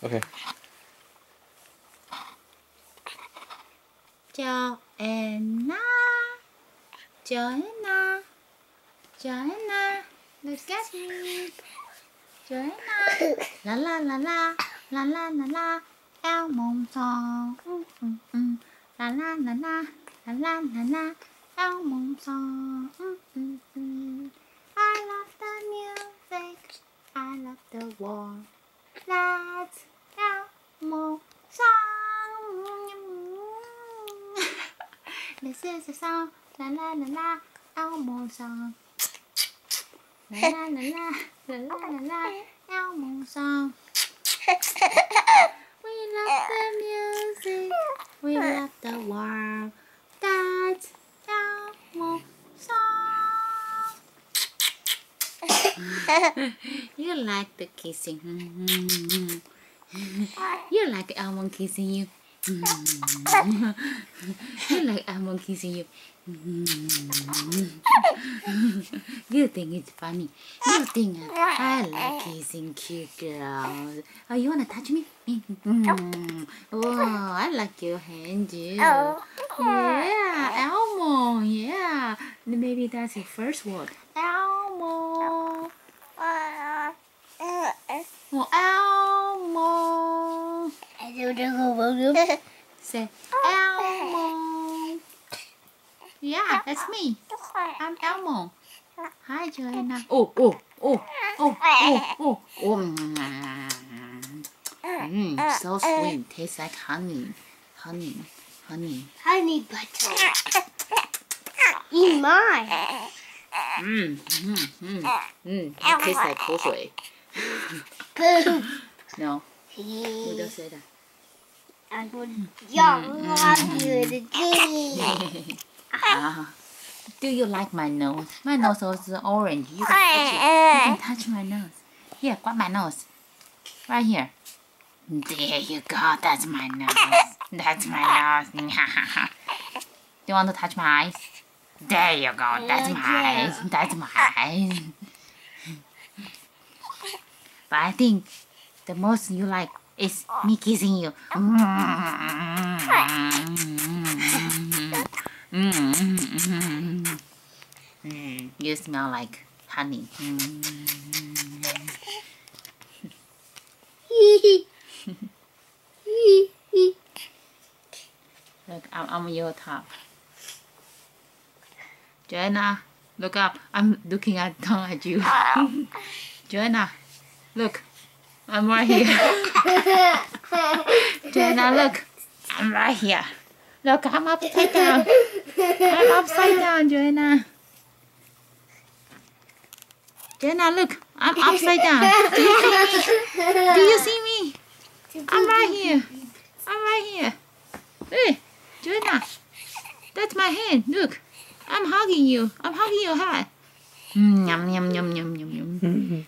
Okay. Joanna, Joanna, Joanna, look at me. Joanna, la la la la, la la la la, Elmo song. Mm, mm, mm. La la la la, la la la la, Elmo song. Mm, mm, mm. I love the music, I love the world. Let's Elmo song. This is a song, la la la la, Elmo song. La la la la, la la la la, Elmo song. We love the music, we love the world. That's Elmo song. you like the kissing. you like Elmo kissing you. you like Elmo kissing you. you think it's funny. You think I like kissing cute girls. Oh, you wanna touch me? oh, I like your hand too. Yeah, Elmo. Yeah, maybe that's your first word. Elmo. Oh, Elmo. Say Elmo. Yeah, that's me. I'm Elmo. Hi, Joanna. Oh, oh, oh, oh, oh, oh, oh. Mm, so sweet. Tastes like honey. Honey. Honey. Honey butter. Eat mine. Mm, mm, mm, mm. It tastes like 口水. No, who does say that? I would love you today. Ah. Do you like my nose? My nose is orange. You can touch it. You can touch my nose. Here, grab my nose. Right here. There you go. That's my nose. That's my nose. Do you want to touch my eyes? There you go. That's my eyes. That's my eyes. But I think the most you like is me kissing you. Mm, you smell like honey. Look, I'm on your top. Joanna, look up. I'm looking at down at you. Joanna, look. I'm right here. Joanna, look. I'm right here. Look, I'm upside down. I'm upside down, Joanna. Joanna, look. I'm upside down. Do you see me? Do you see me? I'm right here. I'm right here. Hey, Joanna. That's my hand. Look. I'm hugging you. I'm hugging your head. Mm, yum, yum, yum, yum, yum, yum.